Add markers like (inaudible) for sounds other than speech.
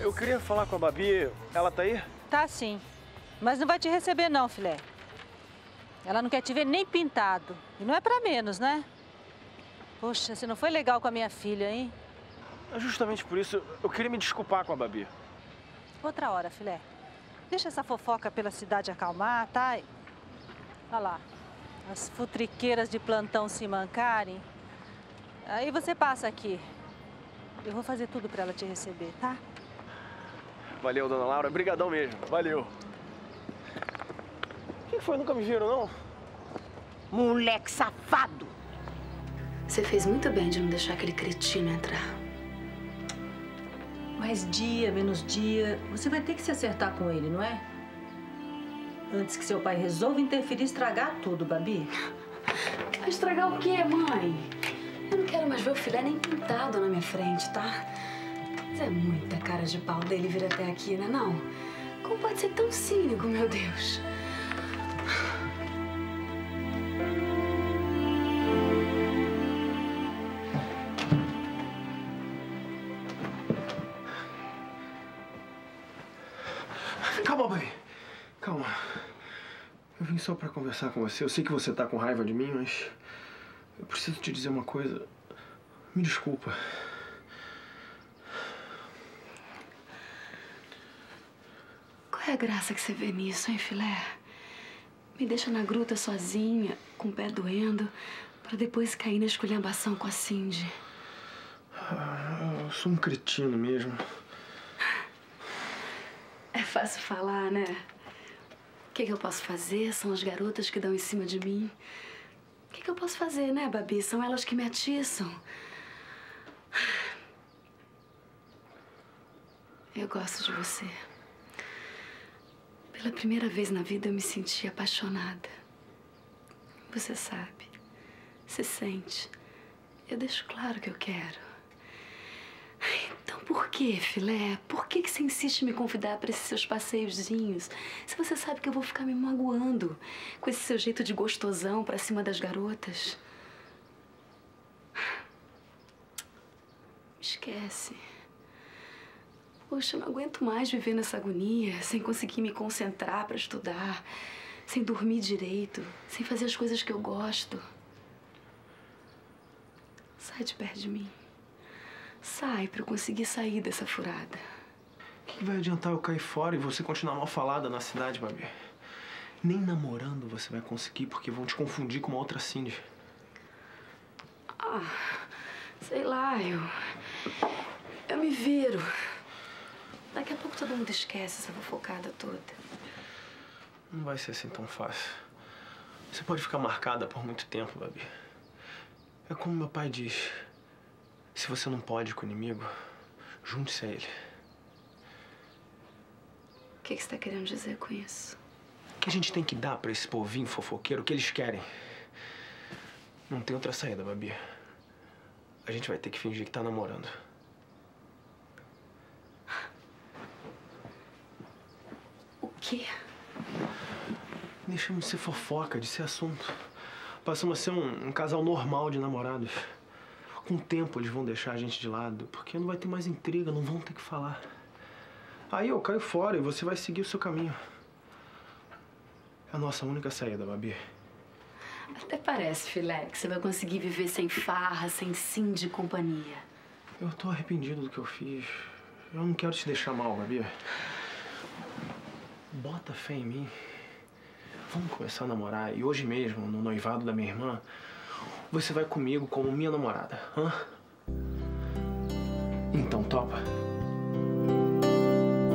Eu queria falar com a Babi. Ela tá aí? Tá sim. Mas não vai te receber não, filé. Ela não quer te ver nem pintado. E não é pra menos, né? Poxa, você não foi legal com a minha filha, hein? É justamente por isso eu queria me desculpar com a Babi. Outra hora, filé. Deixa essa fofoca pela cidade acalmar, tá? Olha lá. As futriqueiras de plantão se mancarem. Aí você passa aqui. Eu vou fazer tudo pra ela te receber, tá? Valeu, dona Laura. Obrigadão mesmo. Valeu. O que foi? Nunca me viram, não? Moleque safado! Você fez muito bem de não deixar aquele cretino entrar. Mais dia, menos dia, você vai ter que se acertar com ele, não é? Antes que seu pai resolva interferir e estragar tudo, Babi. Vai estragar o quê, mãe? Eu não quero mais ver o filé nem pintado na minha frente, tá? Mas é muita cara de pau dele vir até aqui, né não? Como pode ser tão cínico, meu Deus? Calma, Babi. Calma. Eu vim só pra conversar com você. Eu sei que você tá com raiva de mim, mas... Eu preciso te dizer uma coisa. Me desculpa. Qual é a graça que você vê nisso, hein, filé? Me deixa na gruta sozinha, com o pé doendo, pra depois cair na esculhambação com a Cindy. Ah, Eu sou um cretino mesmo. É fácil falar, né? O que, que eu posso fazer? São as garotas que dão em cima de mim. O que, que eu posso fazer, né, Babi? São elas que me atiçam. Eu gosto de você. Pela primeira vez na vida eu me senti apaixonada. Você sabe. Você sente. Eu deixo claro que eu quero. Por que, filé? Por que, que você insiste em me convidar para esses seus passeiozinhos? Se você sabe que eu vou ficar me magoando com esse seu jeito de gostosão pra cima das garotas. (sighs) Esquece. Poxa, eu não aguento mais viver nessa agonia, sem conseguir me concentrar pra estudar, sem dormir direito, sem fazer as coisas que eu gosto. Sai de perto de mim. Sai pra eu conseguir sair dessa furada. O que que vai adiantar eu cair fora e você continuar mal falada na cidade, Babi? Nem namorando você vai conseguir, porque vão te confundir com uma outra Cindy. Ah, sei lá, eu. Eu me viro. Daqui a pouco todo mundo esquece essa fofocada toda. Não vai ser assim tão fácil. Você pode ficar marcada por muito tempo, Babi. É como meu pai diz. Se você não pode com o inimigo, junte-se a ele. O que, que você tá querendo dizer com isso? O que a gente tem que dar pra esse povinho fofoqueiro o que eles querem? Não tem outra saída, Babi. A gente vai ter que fingir que tá namorando. O quê? Deixamos de ser fofoca, de ser assunto. Passamos a ser um, um casal normal de namorados. Com o tempo eles vão deixar a gente de lado, porque não vai ter mais intriga, não vão ter que falar. Aí eu caio fora e você vai seguir o seu caminho. É a nossa única saída, Babi. Até parece, filé, que você vai conseguir viver sem farra, sem sim de companhia. Eu tô arrependido do que eu fiz. Eu não quero te deixar mal, Babi. Bota fé em mim. Vamos começar a namorar e hoje mesmo, no noivado da minha irmã, você vai comigo como minha namorada, hã? Então topa?